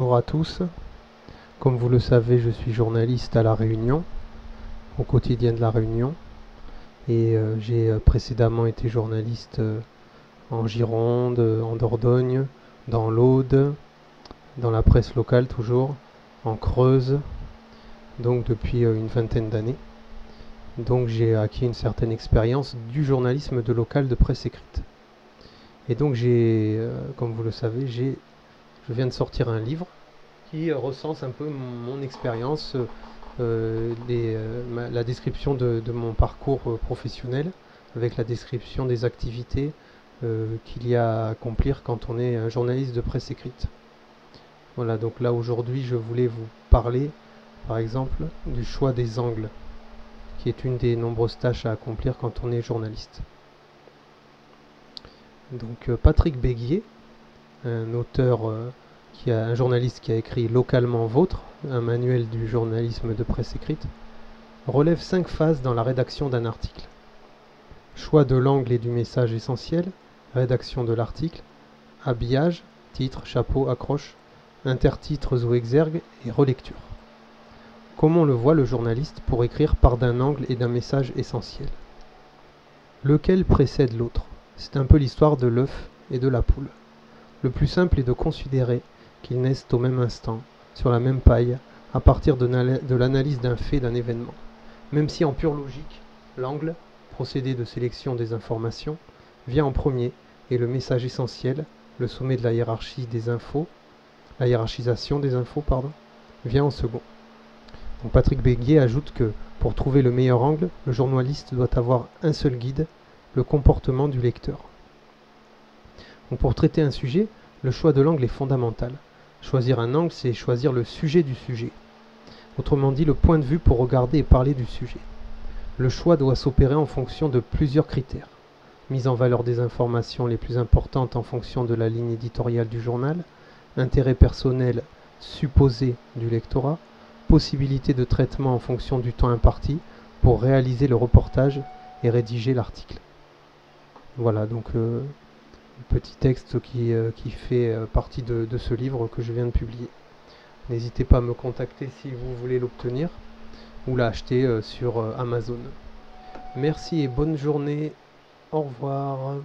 Bonjour à tous. Comme vous le savez, je suis journaliste à La Réunion, au quotidien de La Réunion. Et euh, j'ai euh, précédemment été journaliste euh, en Gironde, en Dordogne, dans l'Aude, dans la presse locale toujours, en Creuse, donc depuis une vingtaine d'années. Donc j'ai acquis une certaine expérience du journalisme de local de presse écrite. Et donc j'ai, comme vous le savez, j'ai je viens de sortir un livre qui recense un peu mon, expérience, euh, euh, la description de, mon parcours euh, professionnel, avec la description des activités qu'il y a à accomplir quand on est un journaliste de presse écrite. Voilà, donc là aujourd'hui je voulais vous parler par exemple du choix des angles, qui est une des nombreuses tâches à accomplir quand on est journaliste. Donc Patrick Béguier, un auteur, euh, qui a, un journaliste qui a écrit Localement Vôtre, un manuel du journalisme de presse écrite, relève cinq phases dans la rédaction d'un article. Choix de l'angle et du message essentiel, rédaction de l'article, habillage, titre, chapeau, accroche, intertitres ou exergues et relecture. Comment le voit le journaliste pour écrire par d'un angle et d'un message essentiel? Lequel précède l'autre? C'est un peu l'histoire de l'œuf et de la poule. Le plus simple est de considérer qu'ils naissent au même instant, sur la même paille, à partir de l'analyse d'un fait, d'un événement. Même si en pure logique, l'angle, procédé de sélection des informations, vient en premier et le message essentiel, le sommet de la hiérarchie des infos, la hiérarchisation des infos, pardon, vient en second. Patrick Béguier ajoute que pour trouver le meilleur angle, le journaliste doit avoir un seul guide, le comportement du lecteur pour traiter un sujet, le choix de l'angle est fondamental. Choisir un angle, c'est choisir le sujet du sujet. Autrement dit, le point de vue pour regarder et parler du sujet. Le choix doit s'opérer en fonction de plusieurs critères. Mise en valeur des informations les plus importantes en fonction de la ligne éditoriale du journal, intérêt personnel supposé du lectorat, possibilité de traitement en fonction du temps imparti pour réaliser le reportage et rédiger l'article. Voilà, donc euh, petit texte qui, euh, fait euh, partie de, de, ce livre que je viens de publier. N'hésitez pas à me contacter si vous voulez l'obtenir ou l'acheter euh, sur Amazon. Merci et bonne journée. Au revoir.